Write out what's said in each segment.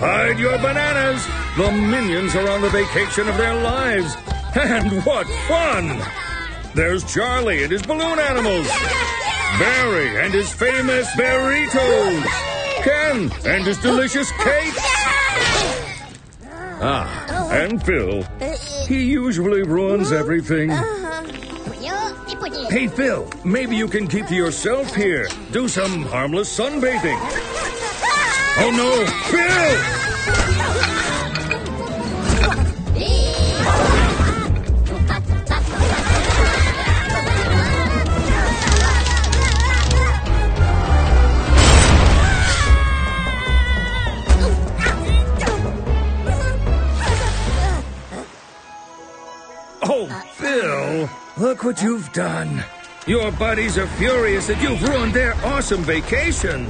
Hide your bananas! The minions are on the vacation of their lives. And what fun! There's Charlie and his balloon animals. Barry and his famous burritos. Ken and his delicious cake. Ah, and Phil. He usually ruins everything. Hey, Phil, maybe you can keep to yourself here. Do some harmless sunbathing. Oh no, Phil! Oh, Phil, look what you've done. Your buddies are furious that you've ruined their awesome vacation.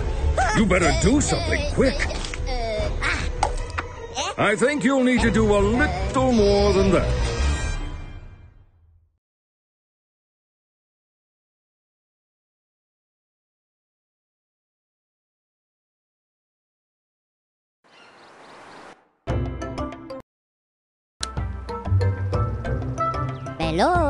You better do something quick. I think you'll need to do a little more than that. Hello.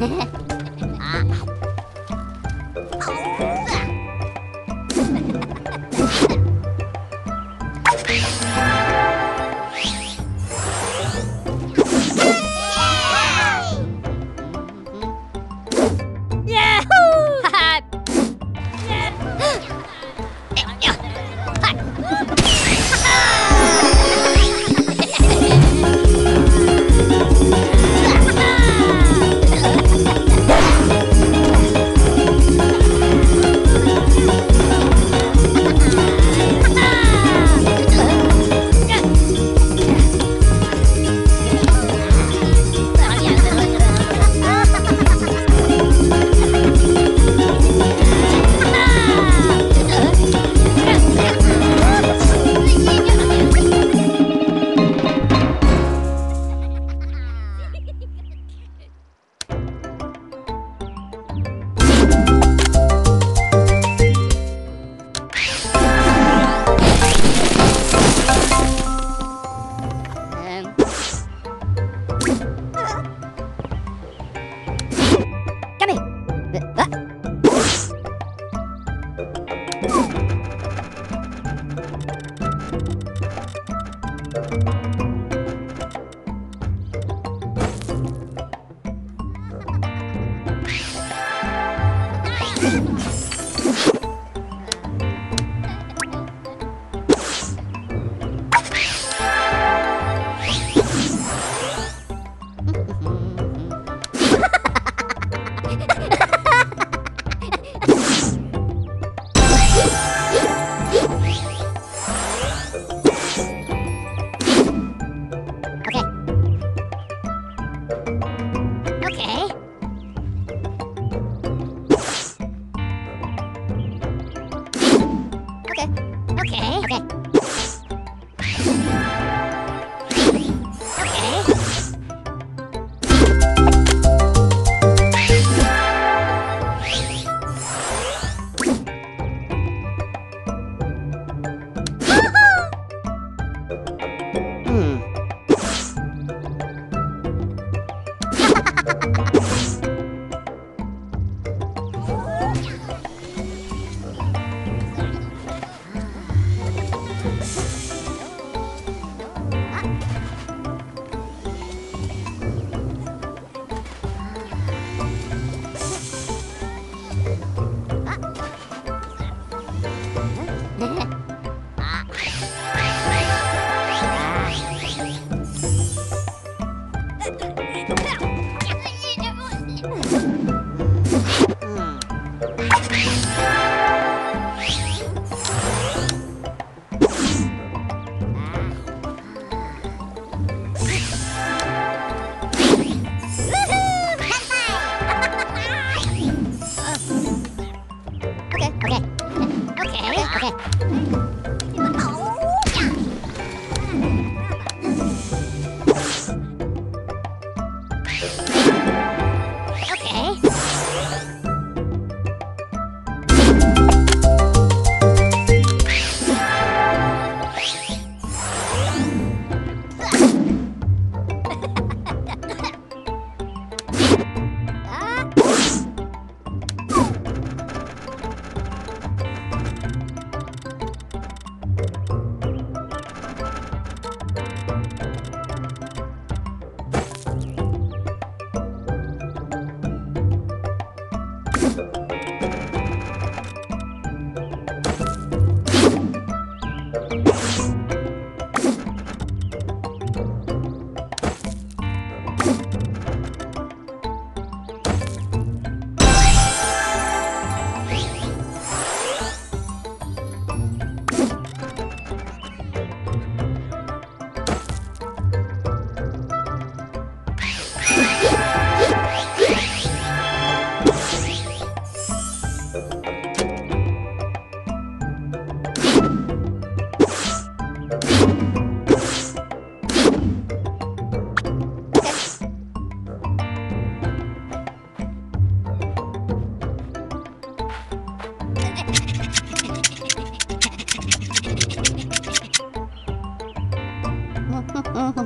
Yeah. Let's go.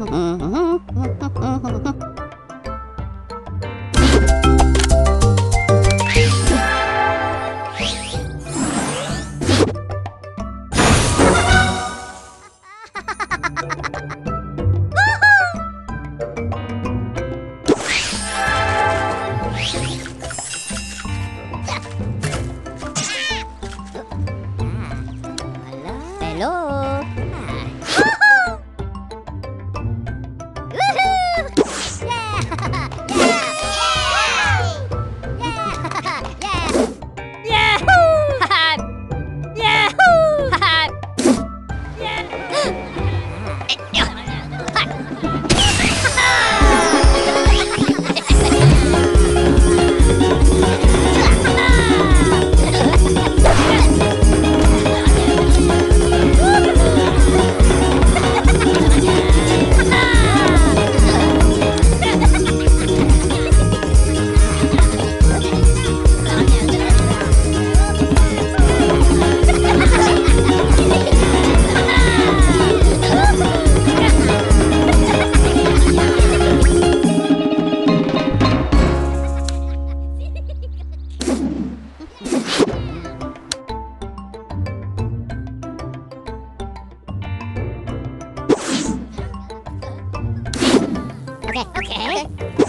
Hello. Okay, okay. Okay.